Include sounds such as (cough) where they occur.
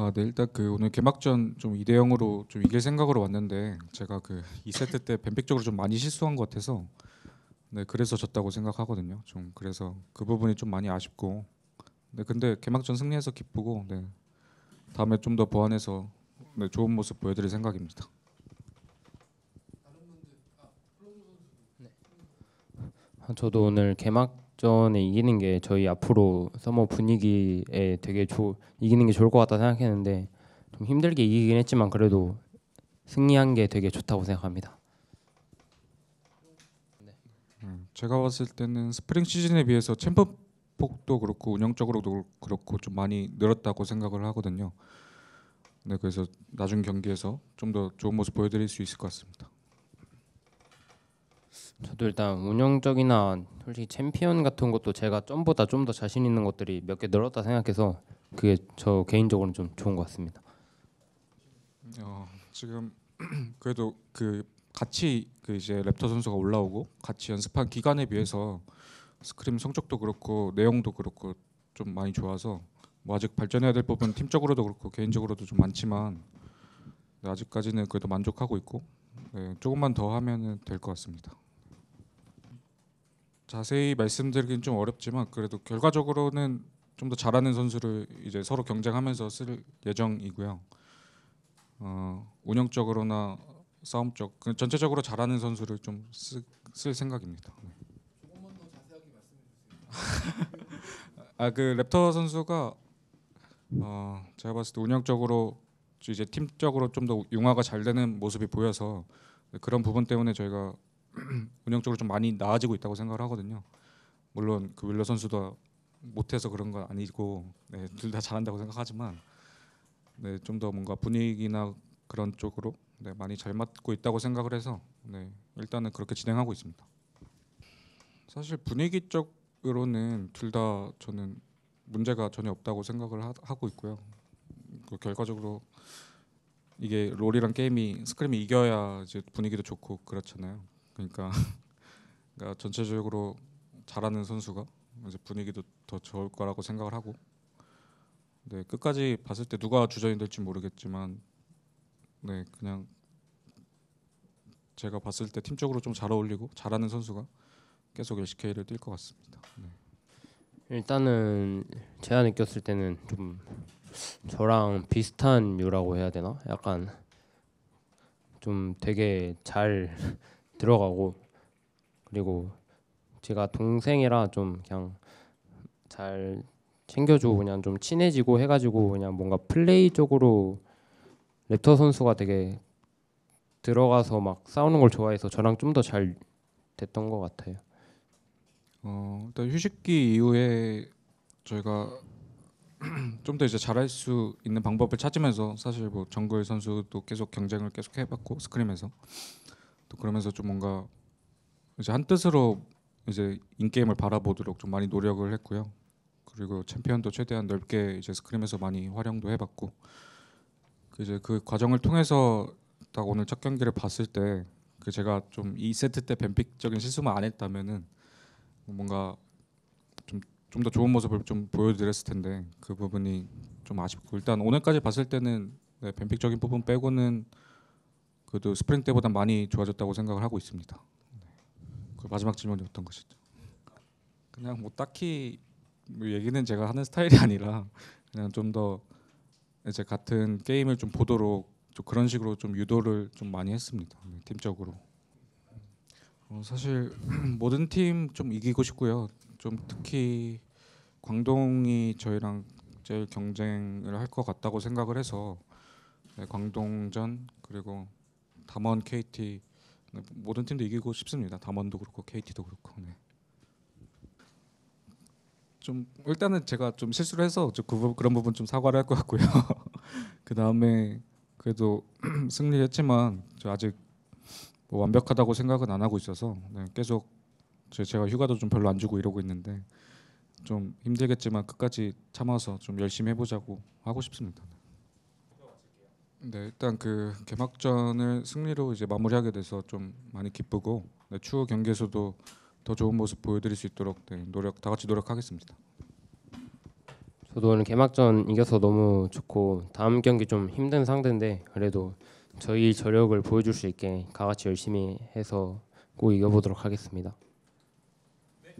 아, 네 일단 그 오늘 개막전 좀 2대 0으로 좀 이길 생각으로 왔는데 제가 그 2세트 때 뱀픽적으로 좀 많이 실수한 것 같아서 네 그래서 졌다고 생각하거든요. 좀 그래서 그 부분이 좀 많이 아쉽고 네 근데 개막전 승리해서 기쁘고 네 다음에 좀 더 보완해서 네 좋은 모습 보여드릴 생각입니다. 저도 오늘 개막 전에 이기는 게 저희 앞으로 서머 분위기에 되게 좋 이기는 게 좋을 것 같다 생각했는데 좀 힘들게 이기긴 했지만 그래도 승리한 게 되게 좋다고 생각합니다. 음, 제가 봤을 때는 스프링 시즌에 비해서 챔프 폭도 그렇고 운영적으로도 그렇고 좀 많이 늘었다고 생각을 하거든요. 네 그래서 나중 경기에서 좀 더 좋은 모습 보여드릴 수 있을 것 같습니다. 저도 일단 운영적이나 솔직히 챔피언 같은 것도 제가 전보다 좀 더 자신 있는 것들이 몇 개 늘었다 생각해서 그게 저 개인적으로는 좀 좋은 것 같습니다. 어, 지금 (clears throat) 그래도 그 같이 그 이제 랩터 선수가 올라오고 같이 연습한 기간에 비해서 스크림 성적도 그렇고 내용도 그렇고 좀 많이 좋아서 뭐 아직 발전해야 될 부분 팀적으로도 그렇고 개인적으로도 좀 많지만 네, 아직까지는 그래도 만족하고 있고 네, 조금만 더 하면은 될것 같습니다. 자세히 말씀드리긴 좀 어렵지만 그래도 결과적으로는 좀 더 잘하는 선수를 이제 서로 경쟁하면서 쓸 예정이고요. 어, 운영적으로나 싸움적 그 전체적으로 잘하는 선수를 좀 쓸 생각입니다. 네. (laughs) 아그 랩터 선수가 어, 제가 봤을 때 운영적으로 이제 팀적으로 좀 더 융화가 잘 되는 모습이 보여서 그런 부분 때문에 저희가 (clears throat) 운영적으로 좀 많이 나아지고 있다고 생각을 하거든요. 물론 그 윌러 선수도 못해서 그런 건 아니고 네, 둘다 잘한다고 생각하지만 네, 좀 더 뭔가 분위기나 그런 쪽으로 네, 많이 잘 맞고 있다고 생각을 해서 네, 일단은 그렇게 진행하고 있습니다. 사실 분위기적으로는 둘 다 저는 문제가 전혀 없다고 생각을 하, 하고 있고요. 그 결과적으로 이게 롤이란 게임이 스크림이 이겨야 이제 분위기도 좋고 그렇잖아요. 그러니까, (laughs) 그러니까 전체적으로 잘하는 선수가 이제 분위기도 더 좋을 거라고 생각을 하고 네 끝까지 봤을 때 누가 주전이 될지 모르겠지만 네 그냥 제가 봤을 때 팀적으로 좀 잘 어울리고 잘하는 선수가 계속 LCK를 뛸 것 같습니다. 네. 일단은 제가 느꼈을 때는 좀 저랑 비슷한 류라고 해야 되나? 약간 좀 되게 잘 (laughs) 들어가고 그리고 제가 동생이라 좀 그냥 잘 챙겨주고 그냥 좀 친해지고 해가지고 그냥 뭔가 플레이적으로 랩터 선수가 되게 들어가서 막 싸우는 걸 좋아해서 저랑 좀 더 잘 됐던 것 같아요. 어, 일단 휴식기 이후에 저희가 좀 더 이제 잘할 수 있는 방법을 찾으면서 사실 뭐 정글 선수도 계속 경쟁을 계속 해봤고 스크림에서 또 그러면서 좀 뭔가 이제 한 뜻으로 이제 인게임을 바라보도록 좀 많이 노력을 했고요. 그리고 챔피언도 최대한 넓게 이제 스크림에서 많이 활용도 해봤고 그 이제 그 과정을 통해서 딱 오늘 첫 경기를 봤을 때 그 제가 좀 2세트 때 뱀픽적인 실수만 안 했다면은 뭔가 좀좀더 좋은 모습을 좀 보여드렸을 텐데 그 부분이 좀 아쉽고 일단 오늘까지 봤을 때는 네, 뱀픽적인 부분 빼고는 그래도 스프링 때보다 많이 좋아졌다고 생각을 하고 있습니다. 네. 그 마지막 질문이 어떤 것이죠? 그냥 뭐 딱히 뭐 얘기는 제가 하는 스타일이 아니라 그냥 좀 더 이제 같은 게임을 좀 보도록 좀 그런 식으로 좀 유도를 좀 많이 했습니다. 네, 팀적으로. 어, 사실 (clears throat) 모든 팀 좀 이기고 싶고요. 좀 특히 광동이 저희랑 제일 경쟁을 할 것 같다고 생각을 해서 네, 광동전 그리고 담원 KT 네, 모든 팀도 이기고 싶습니다. 담원도 그렇고 KT도 그렇고. 네. 좀 일단은 제가 좀 실수를 해서 좀 그, 그런 부분 좀 사과를 할 것 같고요. (laughs) 그 다음에 그래도 (clears throat) 승리했지만 저 아직 뭐 완벽하다고 생각은 안 하고 있어서 네, 계속 제- 제가 휴가도 좀 별로 안 주고 이러고 있는데 좀 힘들겠지만 끝까지 참아서 좀 열심히 해보자고 하고 싶습니다. 네 일단 그 개막전을 승리로 이제 마무리하게 돼서 좀 많이 기쁘고 네, 추후 경기에서도 더 좋은 모습 보여드릴 수 있도록 네, 노력 다 같이 노력하겠습니다. 저도 오늘 개막전 이겨서 너무 좋고 다음 경기 좀 힘든 상대인데 그래도 저희 저력을 보여줄 수 있게 다 같이 열심히 해서 꼭 이겨보도록 하겠습니다.